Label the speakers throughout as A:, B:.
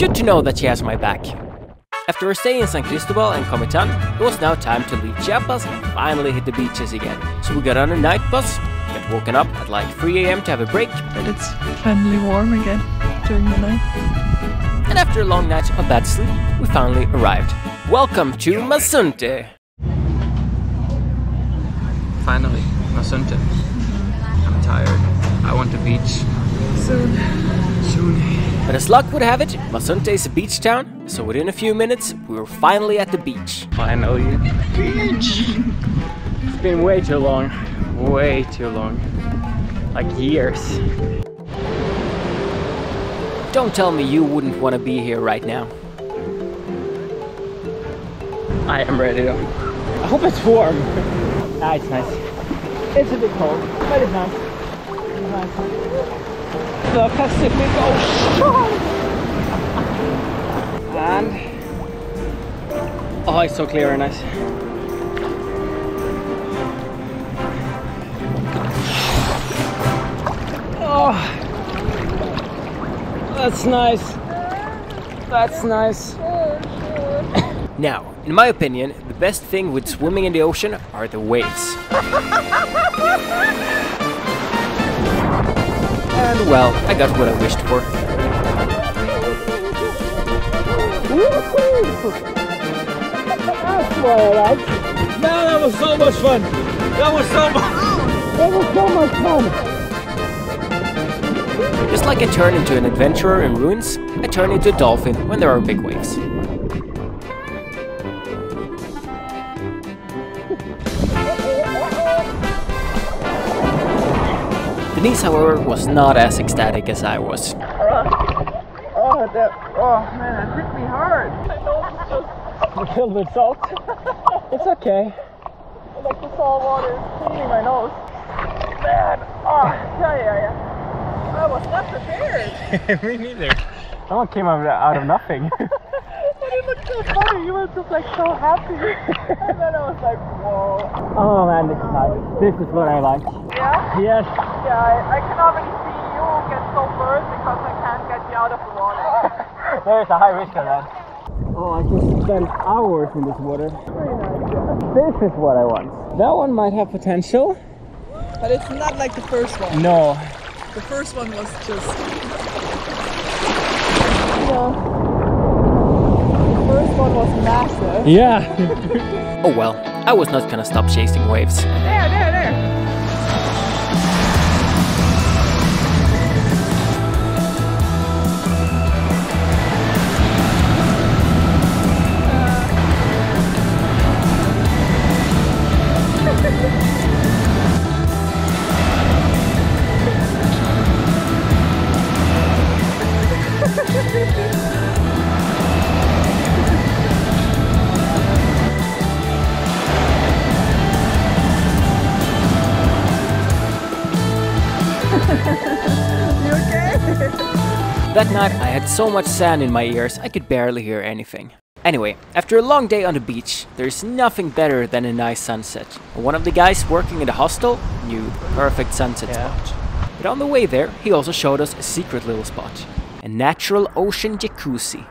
A: Good to know that she has my back. After a stay in San Cristobal and Comitan, it was now time to leave Chiapas and finally hit the beaches again. So we got on a night bus, got woken up at like 3 am to have a break,
B: But it's finally warm again during the night.
A: and after a long night of bad sleep, we finally arrived. Welcome to Mazunte!
C: Finally, Mazunte. I'm tired. I want the beach.
B: Soon.
C: Soon.
A: But as luck would have it, Mazunte is a beach town, so within a few minutes, we were finally at the beach.
C: Finally. Beach! It's been way too long. Way too long. Like years.
A: Don't tell me you wouldn't want to be here right now.
C: I am ready though. I hope it's warm. ah, it's nice. It's a bit cold, but it's nice. It's nice. The Pacific Ocean! and... Oh, it's so clear and nice. Oh, that's nice. That's nice.
A: Now, in my opinion, the best thing with swimming in the ocean are the waves. and well, I got what I wished for.
C: Man, that was so much fun. That was so much. That was so much fun.
A: Just like I turn into an adventurer in ruins, I turn into a dolphin when there are big waves. Denise, however, was not as ecstatic as I was.
C: Oh, oh that. Oh man, it hit me hard. My nose is just filled with salt. it's okay. Like the salt water is cleaning my nose. Man, oh yeah, yeah, yeah. I was not prepared. me neither. That one came out, out of nothing. but it looked so funny. You were just like so happy. and then I was like, whoa. Oh man, this is nice. This is what I like.
D: Yeah?
C: Yes.
D: Yeah, I, I can already see you get so burned because I can't get you out of the water.
C: There is a high risk of that. Oh, I just spent hours in this water.
D: Very nice.
C: This is what I want. That one might have potential.
B: But it's not like the first one.
C: No.
B: The first one was just.
D: Yeah. The first one was massive.
C: Yeah.
A: Oh well, I was not gonna stop chasing waves.
D: There, there, there.
A: That night I had so much sand in my ears I could barely hear anything. Anyway, after a long day on the beach, there's nothing better than a nice sunset. One of the guys working in the hostel knew the perfect sunset
C: Yeah.
A: spot. But on the way there, he also showed us a secret little spot. A natural ocean jacuzzi.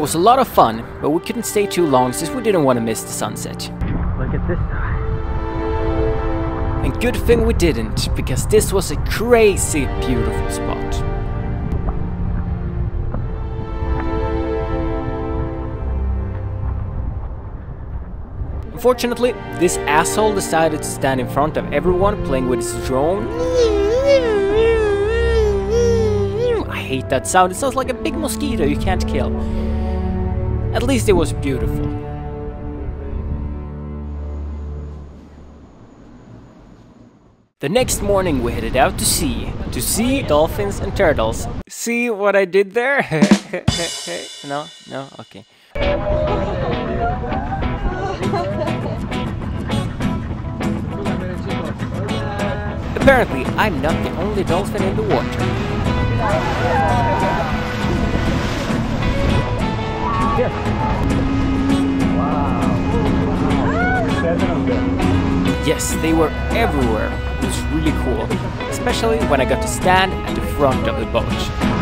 A: It was a lot of fun, but we couldn't stay too long since we didn't want to miss the sunset.
C: Look at this.
A: And good thing we didn't, because this was a crazy beautiful spot. Unfortunately, this asshole decided to stand in front of everyone playing with his drone. I hate that sound, it sounds like a big mosquito you can't kill. At least it was beautiful. The next morning we headed out to sea, to see dolphins and turtles. See what I did there? no, no, okay. Apparently, I'm not the only dolphin in the water. Yes, they were everywhere. It was really cool, especially when I got to stand at the front of the boat.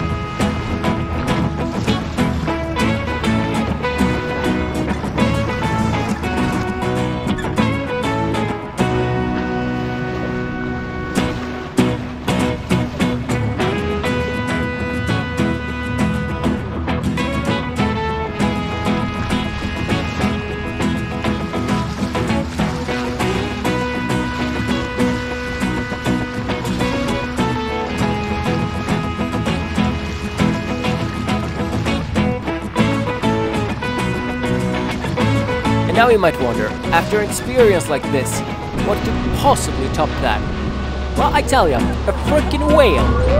A: Now you might wonder, after an experience like this, what could possibly top that? Well, I tell ya, a freaking whale!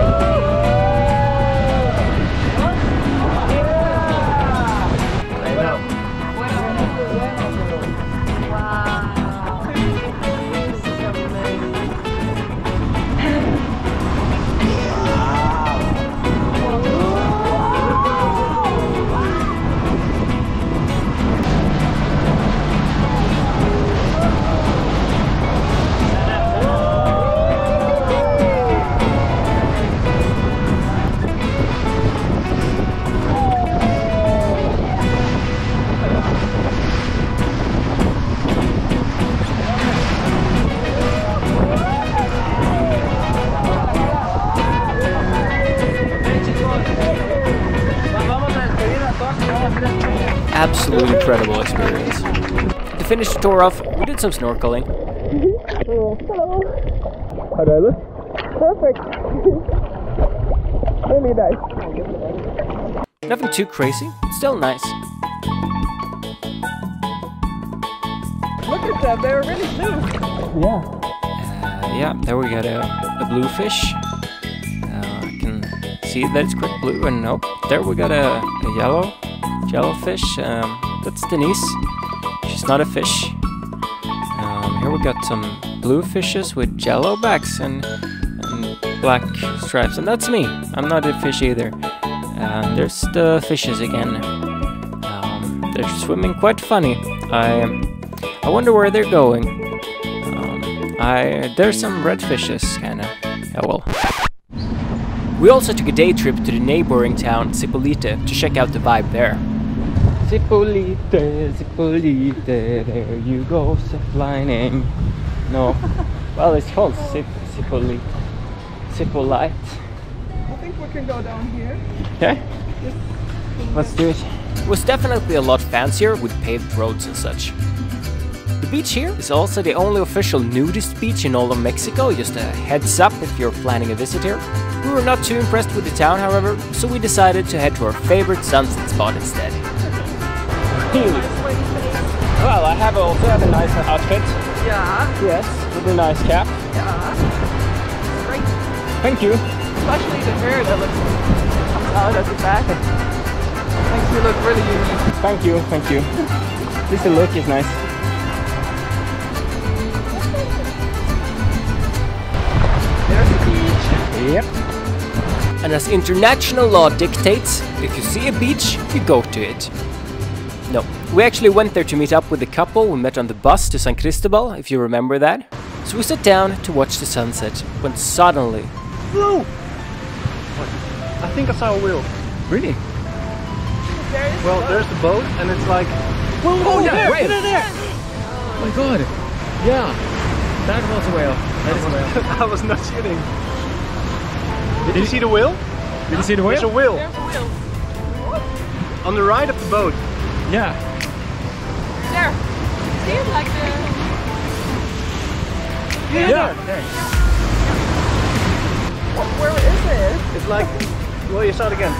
A: Absolutely incredible experience. To finish the tour off, we did some snorkeling. Hello.
C: How do I look? Perfect. really nice.
A: Nothing too crazy, still nice.
C: Look at them, they're really blue. Yeah.
A: Uh, yeah, there we got a, a bluefish. See that it's quite blue, and oh, there we got a, a yellow jellyfish. Um, that's Denise. She's not a fish. Um, here we got some blue fishes with yellow backs and, and black stripes, and that's me. I'm not a fish either. And there's the fishes again. Um, they're swimming quite funny. I I wonder where they're going. Um, I there's some red fishes, kinda. Oh well. We also took a day trip to the neighboring town Zipolite to check out the vibe there. Zipolite, Zipolite, there you go, ziplining. No, well it's called Zip, Zipolite. Zipolite.
C: I think we can go down here.
A: Okay, let's do it. It was definitely a lot fancier with paved roads and such. The beach here is also the only official nudist beach in all of Mexico, just a heads up if you're planning a visit here. We were not too impressed with the town, however, so we decided to head to our favorite sunset spot instead. Well, I have also have a nice outfit.
D: Yeah,
A: Yes, with a nice cap.
D: yeah. Great.
A: Thank you.
D: Especially the hair that looks comes out at the back. Makes you look really unique.
A: Thank you, thank you. This look is nice. Yep. And as international law dictates, if you see a beach, you go to it. No, we actually went there to meet up with the couple we met on the bus to San Cristobal, if you remember that. So we sat down to watch the sunset, when suddenly...
C: Blue! I think I saw a wheel.
A: Really?
D: There is
C: Well, there's the boat, and it's like. Whoa,
A: Oh, yeah,
C: there, there, there.
A: Oh my god! Yeah, that was a whale. That is a whale.
C: I was not kidding. Did you see the wheel?
A: Did you see the
C: There's a wheel
D: There's a wheel.
C: on the right of the boat.
A: Yeah.
D: There. See it like the.
A: Yeah.
D: Where is it?
C: It's like, well, you saw it again.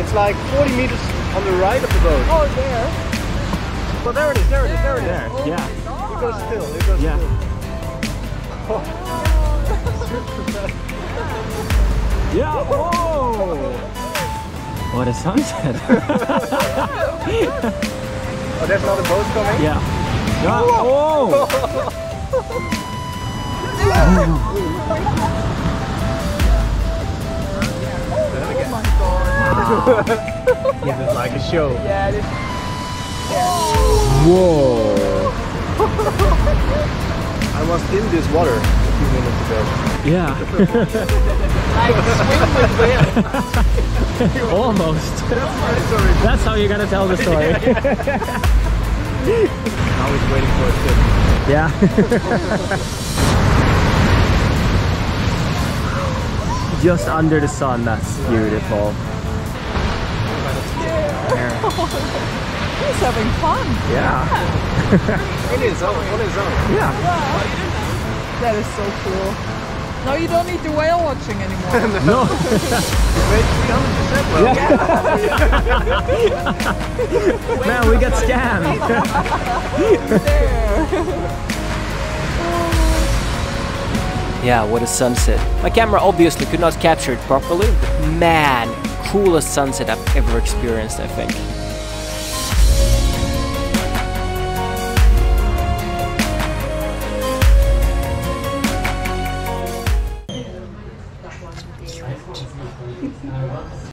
C: It's like 40 meters on the right of the boat.
D: Oh, there.
C: Well, there it is, there it is, there it is.
A: Oh yeah.
C: It goes still, it goes
A: Yeah.
C: still. Oh. Oh. yeah. Whoa. What a sunset.
E: Oh, there's another boat coming.
C: yeah. Yeah. Whoa.
E: This is like a show.
D: Yeah, this
C: Whoa.
E: I was in this water a few minutes ago.
C: Yeah.
D: like swim with wind.
C: Almost. That's how you're gonna tell the story.
E: Now he's waiting for a ship.
C: yeah. Just under the sun, that's beautiful.
D: He's having fun.
C: Yeah.
E: In his own, on his own.
C: Yeah.
D: That is so cool. Now you don't need the whale watching anymore.
C: No.
E: Wait, 300% well.
C: Man, we got scammed. Yeah, what a sunset. My camera obviously could not capture it properly, but man, coolest sunset I've ever experienced, I think.